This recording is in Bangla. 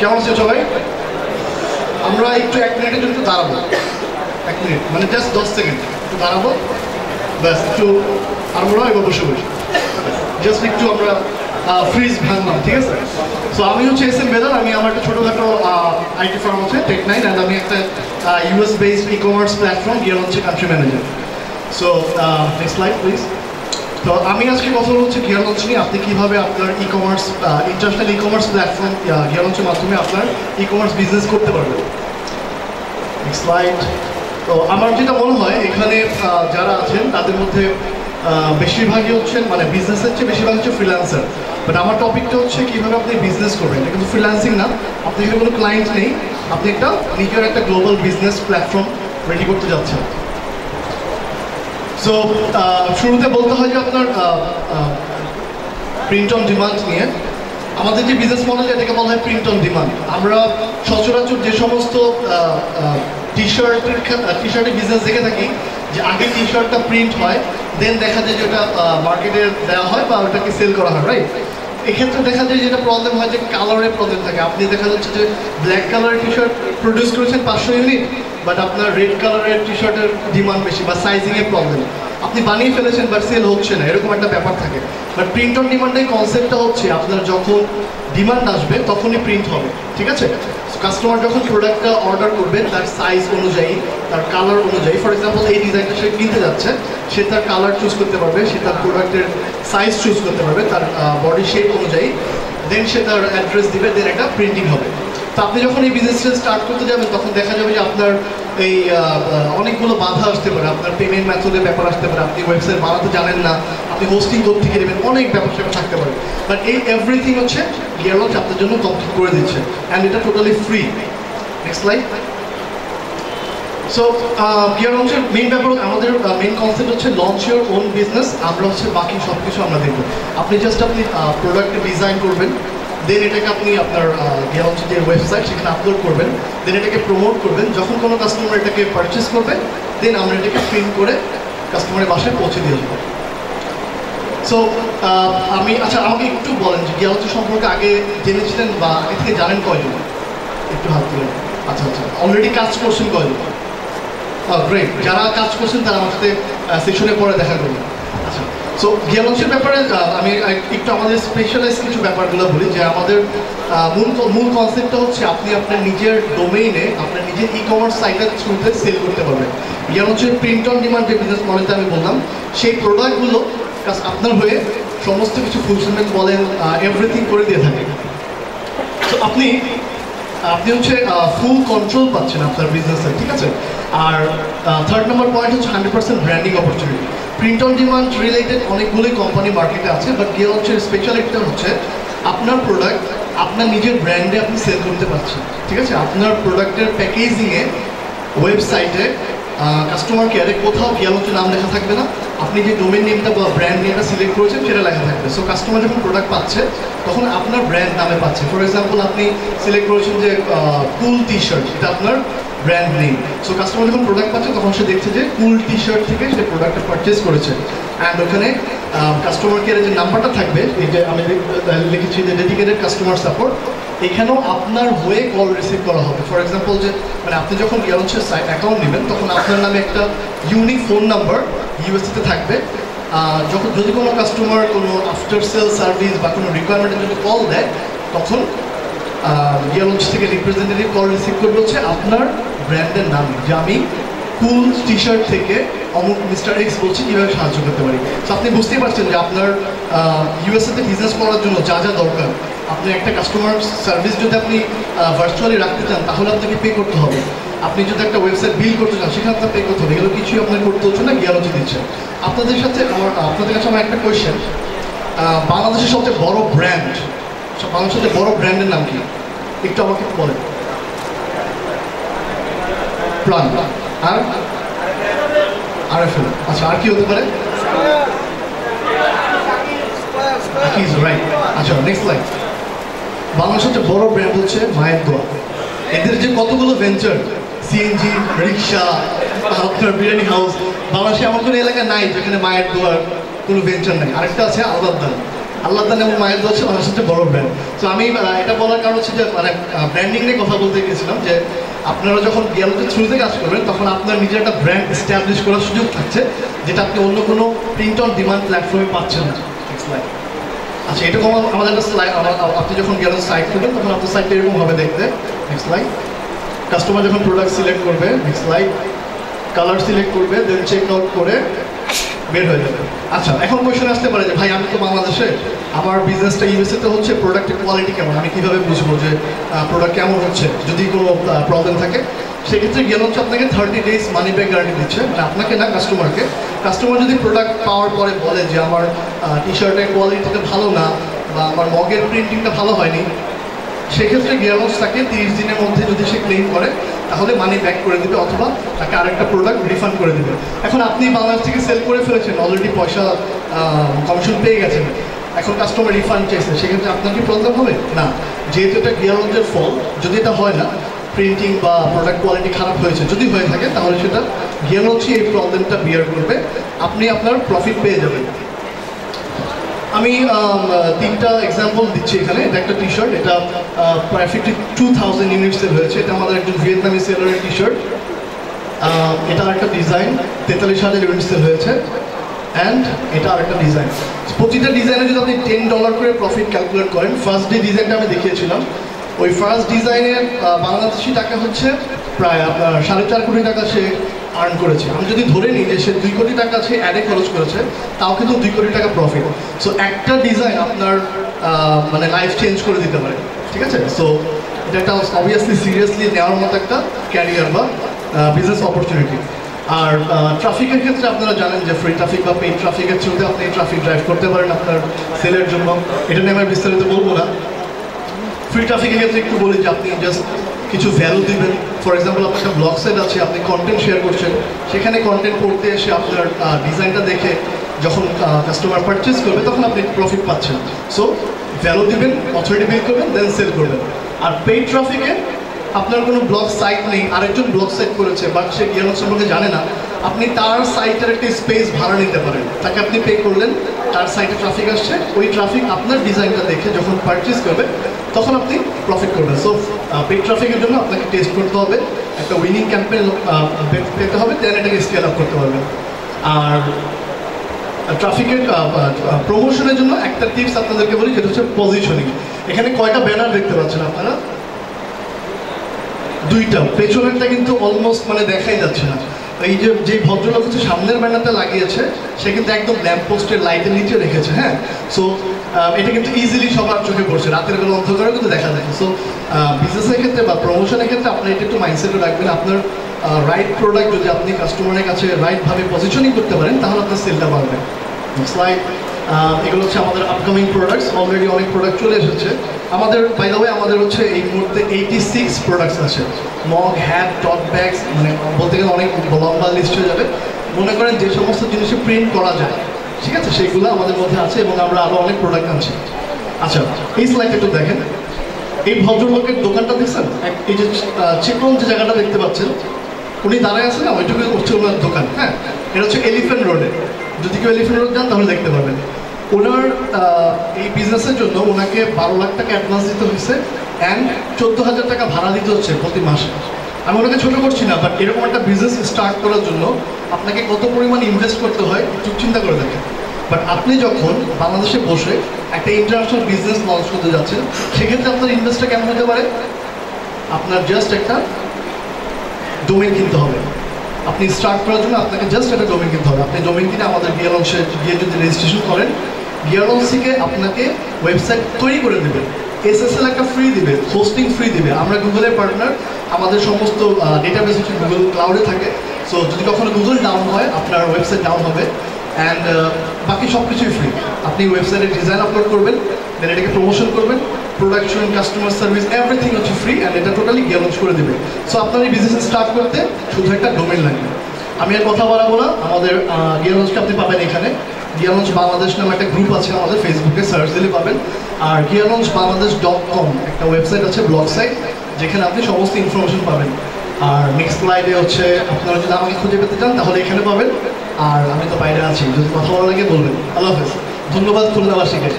কেমন আছে সবাই? আমরা একটু এক মিনিটের জন্য একটু দাঁড়াবো। এক মিনিট মানে জাস্ট দশ সেকেন্ড একটু দাঁড়াবো। ব্যাস, একটু আমরা এবার বসে বসে। জাস্ট একটু আমরা ফ্রিজ ভাঙলাম, ঠিক আছে? সো আমি হচ্ছে এস এম বেদার আমি আমার একটা ছোটোখাটো আইটি ফার্ম আছে টেক নাইন অ্যান্ড আমি একটা US based e commerce platform গিয়ে হচ্ছে country manager so next slide please তো আমি আজকে কথা হচ্ছে গিয়ার লঞ্চ নিয়ে। আপনি কীভাবে আপনার e commerce international e commerce platform gear লঞ্চের মাধ্যমে আপনার ই কমার্স বিজনেস করতে পারবেন। তো আমার যেটা মনে হয়, এখানে যারা আছেন, তাদের মধ্যে বেশিরভাগই হচ্ছেন মানে বিজনেসের চেয়ে বেশিরভাগ হচ্ছে ফ্রিল্যান্সার বাট আমার টপিকটা হচ্ছে কীভাবে আপনি বিজনেস করবেন। এটা কিন্তু ফ্রিল্যান্সিং না। আপনি এখানে কোনো ক্লায়েন্ট নেই। আপনি একটা নিজের একটা গ্লোবাল বিজনেস প্ল্যাটফর্ম রেডি করতে যাচ্ছেন। সো শুরুতে বলতে হয় যে আপনার প্রিন্ট অন ডিমান্ড নিয়ে, আমাদের যে বিজনেস মডেল এটাকে বলা হয় প্রিন্ট অন ডিমান্ড আমরা সচরাচর যে সমস্ত টি শার্টের টি শার্টের বিজনেস দেখে থাকি, যে আগে টি শার্টটা প্রিন্ট হয় দেন দেখা যায় যে ওটা মার্কেটে দেওয়া হয় বা ওটাকে সেল করা হয় রাইট এক্ষেত্রে দেখা যায় যেটা প্রবলেম হয় যে কালারের প্রবলেম থাকে। আপনি দেখা যাচ্ছে যে ব্ল্যাক কালারের টি শার্ট প্রডিউস করেছেন পাঁচশো ইউনিট বাট আপনার রেড কালারের টি শার্টের ডিমান্ড বেশি বা সাইজিংয়ের প্রবলেম আপনি বানিয়ে ফেলেছেন বাট সেল হচ্ছে না, এরকম একটা ব্যাপার থাকে। বাট প্রিন্ট অন ডিমান্ডের কনসেপ্টটা হচ্ছে, আপনার যখন ডিমান্ড আসবে, তখনই প্রিন্ট হবে, ঠিক আছে? কাস্টমার যখন প্রোডাক্টটা অর্ডার করবে, তার সাইজ অনুযায়ী, তার কালার অনুযায়ী ফর এক্সাম্পল এই ডিজাইনটা সে কিনতে যাচ্ছে, সে তার কালার চুজ করতে পারবে, সে তার প্রোডাক্টের সাইজ চুজ করতে পারবে, তার বডি শেপ অনুযায়ী দেন সে তার অ্যাড্রেস দিবে দেন একটা প্রিন্টিং হবে। তো আপনি যখন এই বিজনেসটা স্টার্ট করতে যাবেন, তখন দেখা যাবে যে আপনার এই অনেকগুলো বাধা আসতে পারে। আপনার পেমেন্ট মেথডের ব্যাপার আসতে পারে। আপনি ওয়েবসাইট বানাতে জানেন না। আপনি হোস্টিং করতে থেকে নেবেন অনেক ব্যাপার স্যাপার থাকতে পারে। বাট এই এভরিথিং হচ্ছে গিয়ার লঞ্চ আপনার জন্য কমপ্লিট করে দিচ্ছে। অ্যান্ড এটা totally free next like so gear লঞ্চের মেইন ব্যাপার, আমাদের মেইন কনসেপ্ট হচ্ছে লঞ্চ ইউর ওন বিজনেস আমরা হচ্ছে বাকি সব কিছু আমরা দেখব। আপনি জাস্ট আপনি প্রোডাক্টে ডিজাইন করবেন। দেন এটাকে আপনি আপনার যে ওয়েবসাইট সেখানে আপলোড করবেন। দেন এটাকে প্রমোট করবেন। যখন কোনো কাস্টমার এটাকে পারচেস করবে দেন আমরা এটাকে প্রিন্ট করে কাস্টমারের বাসায় পৌঁছে দিয়ে দেবো। সো আমি আচ্ছা আমাকে একটু বলেন যে গিয়ার লঞ্চের সম্পর্কে আগে জেনেছিলেন বা আগে থেকে জানেন কয়জন? একটু হাত তুলেন। আচ্ছা আচ্ছা। অলরেডি কাজ করছেন কয়জন? গ্রেট যারা কাজ করছেন তারা আমার সাথে সেশনে পরে দেখা করবেন। আচ্ছা। সো গিয়ালঞ্চের ব্যাপারে আমি একটু আমাদের স্পেশালাইজ কিছু ব্যাপারগুলো বলি যে আমাদের মূল মূল কনসেপ্টটা হচ্ছে আপনি আপনার নিজের ডোমেইনে আপনার নিজের ই কমার্স সাইটের থ্রুতে সেল করতে পারবেন। গিয়ালঞ্চের প্রিন্ট অন ডিমান্ড যে বিজনেস মডেলটা আমি বললাম, সেই প্রোডাক্টগুলো আপনার হয়ে সমস্ত কিছু ফুলফিলমেন্ট বলেন এভরিথিং করে দিয়ে থাকে। তো আপনি আপনি হচ্ছে ফুল কন্ট্রোল পাচ্ছেন আপনার বিজনেসের ঠিক আছে? আর থার্ড নম্বর পয়েন্ট হচ্ছে hundred percent branding opportunity print on demand related অনেকগুলোই কোম্পানি মার্কেটে আছে বাট গিয়ে হচ্ছে স্পেশালিটিটা হচ্ছে, আপনার প্রোডাক্ট আপনার নিজের ব্র্যান্ডে আপনি সেল করতে পারছেন, ঠিক আছে? আপনার প্রোডাক্টের প্যাকেজিংয়ে ওয়েবসাইটে কাস্টমার কেয়ারে কোথাও গিয়ালঞ্চের নাম লেখা থাকবে না, আপনি যে ডোমেন নেমটা বা ব্র্যান্ড নেমটা সিলেক্ট করেছেন সেটা লেখা থাকবে। সো কাস্টমার যখন প্রোডাক্ট পাচ্ছে, তখন আপনার ব্র্যান্ড নামে পাচ্ছে। ফর এক্সাম্পল আপনি সিলেক্ট করেছেন যে কুল টি শার্ট এটা আপনার ব্র্যান্ড নেম সো কাস্টমার যখন প্রোডাক্ট পাচ্ছে, তখন সে দেখছে যে কুল টি শার্ট থেকে সে প্রোডাক্টটা পারচেস করেছে। অ্যান্ড ওখানে কাস্টমার কেয়ারের যে নাম্বারটা থাকবে, এই যে আমি লিখেছি যে ডেডিকেটেড কাস্টমার সাপোর্ট এখানেও আপনার হয়ে কল রিসিভ করা হবে। ফর এক্সাম্পল যে মানে আপনি যখন ইয়ারঞ্চের অ্যাকাউন্ট নেবেন, তখন আপনার নামে একটা ইউনিক ফোন নাম্বার ইউএসএতে থাকবে। যখন যদি কোনো কাস্টমার কোনো আফটার সেল সার্ভিস বা কোনো রিকোয়ারমেন্টের জন্য কল দেয়, তখন ইয়ারঞ্চ থেকে রিপ্রেজেন্টেটিভ কল রিসিভ করবে হচ্ছে আপনার ব্র্যান্ডের নাম যে আমি কুল টি শার্ট থেকে অমুক মিস্টার এক্স বলছি, কীভাবে সাহায্য করতে পারি? তো আপনি বুঝতেই পারছেন যে আপনার ইউএসএতে বিজনেস করার জন্য যা যা দরকার, আপনি একটা কাস্টমার সার্ভিস যদি আপনি ভার্চুয়ালি রাখতে চান, তাহলে আপনাকে পে করতে হবে। আপনি যদি একটা ওয়েবসাইট বিল করতে চান, সেখানে আপনার পে করতে হবে। এগুলো কিছুই আপনার করতে হচ্ছে না গিয়ারজি দিচ্ছে। আপনাদের সাথে আমার, আপনাদের কাছে আমার একটা কোয়েশ্চেন বাংলাদেশের সবচেয়ে বড় ব্র্যান্ড বাংলাদেশের সবচেয়ে বড় ব্র্যান্ডের নাম কি? একটু আমাকে বলেন। প্লান আর? আর এফ আচ্ছা আর কি হতে পারে? আকিজ রাইট আচ্ছা নেক্সট লাইন বাংলাদেশের সবচেয়ে বড় ব্র্যান্ড হচ্ছে মায়ের দোয়া। এদের যে কতগুলো ভেঞ্চার সিএনজি রিক্সা আপনার বিরিয়ানি হাউস বাংলাদেশে এমন কোনো এলাকা নাই যেখানে মায়ের দোয়ার কোনো ভেঞ্চার নাই। আরেকটা আছে আলাদা আল্লাহ দান এবং মায়ের দোয়া হচ্ছে বাংলাদেশের বড় ব্র্যান্ড তো আমি এটা বলার কারণ হচ্ছে যে মানে ব্র্যান্ডিং নিয়ে কথা বলতে গিয়েছিলাম যে, আপনারা যখন গিয়ালোটের থ্রুতে কাজ করবেন, তখন আপনার নিজের একটা ব্র্যান্ড এস্টাবলিশ করার সুযোগ থাকছে, যেটা আপনি অন্য কোনো প্রিন্ট অন ডিমান্ড প্ল্যাটফর্মে পাচ্ছেন না। আচ্ছা এটা কোনো আমাদের একটা স্লাইড আপনি যখন গেলেন সাইট করবেন তখন আপনার সাইটটা এরকম হবে দেখতে। নেক্সট লাইক কাস্টমার যখন প্রোডাক্ট সিলেক্ট করবে নেক্সট লাইক কালার সিলেক্ট করবে দেন চেক আউট করে বের হয়ে যাবে। আচ্ছা এখন কোয়েশন আসতে পারে যে, ভাই, আমি তো বাংলাদেশে, আমার বিজনেসটা ইউএসএ তে হচ্ছে প্রোডাক্টের কোয়ালিটি কেমন? আমি কীভাবে বুঝব যে প্রোডাক্ট কেমন হচ্ছে? যদি কোনো প্রবলেম থাকে, সেক্ষেত্রে গেল হচ্ছে আপনাকে thirty days money back guarantee দিচ্ছে। মানে আপনাকে না কাস্টমারকে কাস্টমার যদি প্রোডাক্ট পাওয়ার পরে বলে যে, আমার টি শার্টের কোয়ালিটিটা ভালো না, বা আমার মগের প্রিন্টিংটা ভালো হয়নি, সেক্ষেত্রে গিয়ারবক্স তাকে তিরিশ দিনের মধ্যে যদি সে ক্লেম করে তাহলে মানি ব্যাক করে দিবে অথবা তাকে আরেকটা প্রোডাক্ট রিফান্ড করে দিবে। এখন আপনি বাংলাদেশ থেকে সেল করে ফেলেছেন অলরেডি পয়সা কমিশন পেয়ে গেছেন। এখন কাস্টমার রিফান্ড চাইছে, সেক্ষেত্রে আপনার কি প্রবলেম হবে? না। যেহেতু এটা গিয়ারবক্সের ফল, যদি এটা হয় না প্রিন্টিং বা প্রোডাক্ট কোয়ালিটি খারাপ হয়েছে, যদি হয়ে থাকে, তাহলে সেটা গিয়ারবক্সই এই প্রবলেমটা বিয়ার করবে। আপনি আপনার প্রফিট পেয়ে যাবেন। আমি তিনটা এক্সাম্পল দিচ্ছি এখানে। এটা একটা টি শার্ট এটা প্রায় fifty two thousand unit sell হয়েছে। এটা আমাদের একজন ভিয়েতনামি সেলারের টি শার্ট এটা একটা ডিজাইন তেতাল্লিশ হাজার ইউনিট সেল হয়েছে। অ্যান্ড এটা আরেকটা ডিজাইন প্রতিটা ডিজাইনে যদি আপনি টেন ডলার করে প্রফিট ক্যালকুলেট করেন ফার্স্ট ডে ডিজাইনটা আমি দেখিয়েছিলাম। ওই ফার্স্ট ডিজাইনের বাংলাদেশি টাকা হচ্ছে প্রায় আপনার সাড়ে চার কোটি টাকা সে আর্ন করেছে। আমি যদি ধরে নিই যে সে দুই কোটি টাকা সে অ্যাডে খরচ করেছে, তাও কিন্তু দুই কোটি টাকা প্রফিট সো একটা ডিজাইন আপনার মানে লাইফ চেঞ্জ করে দিতে পারে। ঠিক আছে? সো এটা একটা অবভিয়াসলি সিরিয়াসলি নেওয়ার মতো একটা ক্যারিয়ার বা বিজনেস অপরচুনিটি আর ট্রাফিকের ক্ষেত্রে আপনারা জানেন যে ফ্রি ট্রাফিক বা পেইড ট্রাফিকের থ্রুতে আপনি ট্রাফিক ড্রাইভ করতে পারেন আপনার সেলের জন্য। এটা নিয়ে আমি বিস্তারিত বলব না। ফ্রি ট্রাফিকের ক্ষেত্রে একটু বলি যে আপনি জাস্ট কিছু ভ্যালু দিবেন। ফর এক্সাম্পল আপনার একটা ব্লগ সাইট আছে, আপনি কন্টেন্ট শেয়ার করছেন, সেখানে কন্টেন্ট করতে এসে আপনার ডিজাইনটা দেখে যখন কাস্টমার পারচেস করবে, তখন আপনি প্রফিট পাচ্ছেন। সো ভ্যালু দিবেন অথরিটি বিল করবেন দেন সেল করবেন। আর পেইড ট্রাফিকে আপনার কোনো ব্লগ সাইট নেই, আরেকজন ব্লগ সাইট করেছে বাট সে জ্ঞান সম্পর্কে জানে না, আপনি তার সাইটের একটি স্পেস ভাড়া নিতে পারেন। তাকে আপনি পে করলেন, তার সাইটে ট্রাফিক আসছে, ওই ট্রাফিক আপনার ডিজাইনটা দেখে যখন পারচেস করবে তখন আপনি প্রফিট করবেন। সো পেড ট্রাফিকের জন্য আপনাকে টেস্ট করতে হবে, একটা উইনিং ক্যাম্পেইন পেতে হবে দেন এটাকে স্কেল আপ করতে পারবেন। আর ট্রাফিকের প্রমোশনের জন্য একটা টিপস আপনাদেরকে বলি, যেটা হচ্ছে পজিশনিং এখানে কয়টা ব্যানার দেখতে পাচ্ছেন আপনারা? দুইটা। পেছনেরটা কিন্তু অলমোস্ট মানে দেখাই যাচ্ছে না। এই যে যে ভদ্রলোক হচ্ছে, সামনের ব্যানারটা লাগিয়েছে, সে কিন্তু একদম ল্যাম্প পোস্টের লাইটের নিচে রেখেছে হ্যাঁ? সো এটা কিন্তু ইজিলি সবার চোখে পড়ছে। রাতের বেলা অন্ধকারে কিন্তু দেখা যায়। সো বিজনেসের ক্ষেত্রে বা প্রমোশনের ক্ষেত্রে আপনি এটা একটু মাইন্ডসেটে রাখবেন। আপনার রাইট প্রোডাক্ট যদি আপনি কাস্টমারের কাছে রাইটভাবে পজিশনিং করতে পারেন, তাহলে আপনার সেলটা বাড়বে। লাইক এগুলো হচ্ছে আমাদের আপকামিং প্রোডাক্টস অলরেডি অনেক প্রোডাক্ট চলে এসেছে। আমাদের বাই দ্য ওয়ে আমাদের হচ্ছে এই মুহূর্তে এইটি সিক্স প্রোডাক্টস আছে। মগ হ্যাট টপ ব্যাগস মানে বলতে গেলে অনেক লম্বা লিস্ট হয়ে যাবে। মনে করেন যে সমস্ত জিনিসে প্রিন্ট করা যায়। ঠিক আছে, সেগুলো আমাদের মধ্যে আছে এবং আমরা আরও অনেক প্রোডাক্ট আনছি। আচ্ছা এই স্লাইড একটু দেখেন। এই ভদ্রলোকের দোকানটা দেখছেন? এই যে চিকন যে জায়গাটা দেখতে পাচ্ছেন, উনি দাঁড়ায় আছেন না ওইটুকু হচ্ছে ওনার দোকান হ্যাঁ? এটা হচ্ছে এলিফ্যান্ট রোডে যদি কেউ এলিফ্যান্ট রোড যান, তাহলে দেখতে পাবেন ওনার এই বিজনেসের জন্য ওনাকে বারো লাখ টাকা অ্যাডভান্স দিতে হয়েছে অ্যান্ড চোদ্দ হাজার টাকা ভাড়া দিতে হচ্ছে প্রতি মাসে। আমি ওনাকে ছোটো করছি না বাট এরকম একটা বিজনেস স্টার্ট করার জন্য আপনাকে কত পরিমাণ ইনভেস্ট করতে হয় একটু চিন্তা করে দেখেন। বাট আপনি যখন বাংলাদেশে বসে একটা ইন্টারন্যাশনাল বিজনেস লঞ্চ করতে যাচ্ছেন, সেক্ষেত্রে আপনার ইনভেস্টটা কেমন হতে পারে? আপনার জাস্ট একটা ডোমেন কিনতে হবে। আপনি স্টার্ট করার জন্য আপনাকে জাস্ট একটা ডোমেন কিনতে হবে। আপনি ডোমেন কিনে আমাদের গিয়ার অংশে গিয়ে যদি রেজিস্ট্রেশন করেন গিয়ার থেকে আপনাকে ওয়েবসাইট তৈরি করে দেবে। এসএসএল একটা ফ্রি দিবে হোস্টিং ফ্রি দিবে। আমরা গুগলের পার্টনার আমাদের সমস্ত ডেটাবেস হচ্ছে গুগল ক্লাউডে থাকে। সো যদি কখনো গুগল ডাউন হয়, আপনার ওয়েবসাইট ডাউন হবে। অ্যান্ড বাকি সব কিছুই ফ্রি আপনি ওয়েবসাইটে ডিজাইন আপলোড করবেন দেন এটাকে প্রমোশন করবেন প্রোডাকশন কাস্টমার সার্ভিস এভরিথিং হচ্ছে ফ্রি অ্যান্ড এটা টোটালি গিয়ার করে দেবে। সো আপনার এই বিজনেস স্টার্ট করতে শুধু একটা ডোমেন লাগবে। আমি আর কথা বাড়াবো না, আমাদের গিয়ার আপনি পাবেন এখানে। গিয়ার লঞ্চ বাংলাদেশ নামে একটা গ্রুপ আছে আমাদের ফেসবুকে সার্চ দিলে পাবেন। আর gear launch Bangladesh dot com একটা ওয়েবসাইট আছে ব্লগ সাইট যেখানে আপনি সমস্ত ইনফরমেশন পাবেন। আর নেক্সট স্লাইডে হচ্ছে আপনারা যদি আমাকে খুঁজে পেতে চান তাহলে এখানে পাবেন। আর আমি তো বাইরে আছি যদি কথা বলা লাগে বলবেন। আল্লাহ হাফেজ। ধন্যবাদ খুলনাবাসীকে